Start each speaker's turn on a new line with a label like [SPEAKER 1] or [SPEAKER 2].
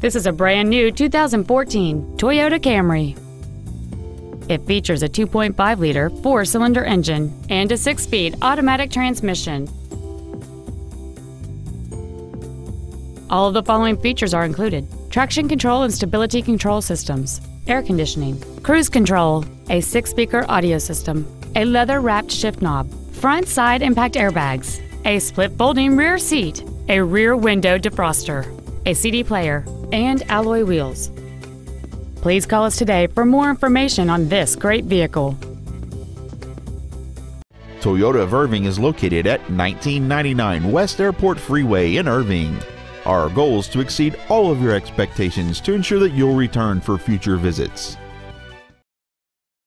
[SPEAKER 1] This is a brand new 2014 Toyota Camry. It features a 2.5 liter four cylinder engine and a six speed automatic transmission. All of the following features are included traction control and stability control systems, air conditioning, cruise control, a six speaker audio system, a leather wrapped shift knob, front side impact airbags, a split folding rear seat, a rear window defroster, a CD player, and alloy wheels. Please call us today for more information on this great vehicle.
[SPEAKER 2] Toyota of Irving is located at 1999 West Airport Freeway in Irving. Our goal is to exceed all of your expectations to ensure that you'll return for future visits.